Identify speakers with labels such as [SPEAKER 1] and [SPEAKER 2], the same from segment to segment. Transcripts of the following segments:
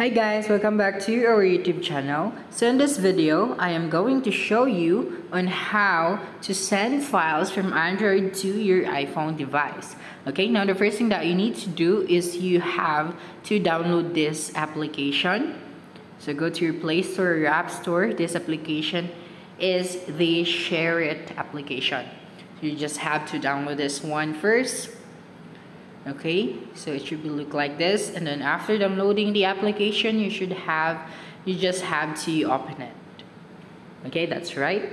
[SPEAKER 1] Hi guys, welcome back to our YouTube channel. So in this video, I am going to show you on how to send files from Android to your iPhone device. Okay, now the first thing that you need to do is you have to download this application. So go to your Play Store or your App Store. This application is the SHAREit application. You just have to download this one first okay so it should be look like this and then after downloading the application you should have you just have to open it. Okay that's right.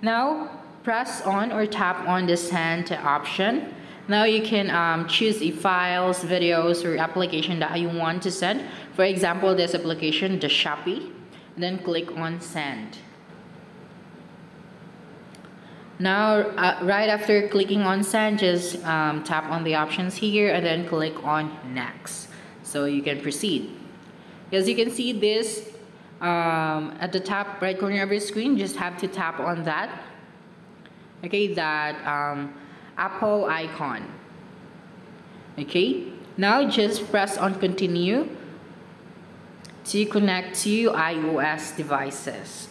[SPEAKER 1] Now press on or tap on the send option. Now you can um, choose the files videos or application that you want to send. For example this application the Shopee. Then click on send now, uh, right after clicking on send, just um, tap on the options here and then click on next. So you can proceed. As you can see this um, at the top right corner of your screen, just have to tap on that. Okay, that um, Apple icon. Okay, now just press on continue to connect to iOS devices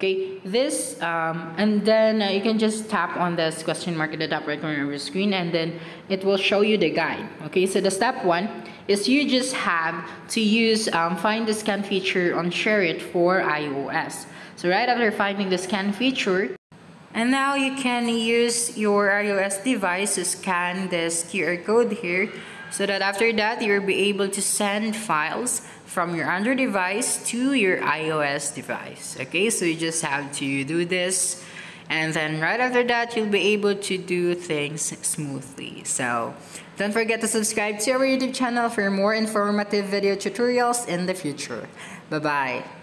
[SPEAKER 1] okay this um, and then uh, you can just tap on this question mark at the top right corner of your screen and then it will show you the guide. Okay so the step one is you just have to use um, find the scan feature on SHAREit for iOS so right after finding the scan feature and now you can use your iOS device to scan this QR code here so that after that you'll be able to send files from your Android device to your iOS device. Okay so you just have to do this. And then right after that you'll be able to do things smoothly. So don't forget to subscribe to our YouTube channel for more informative video tutorials in the future. Bye bye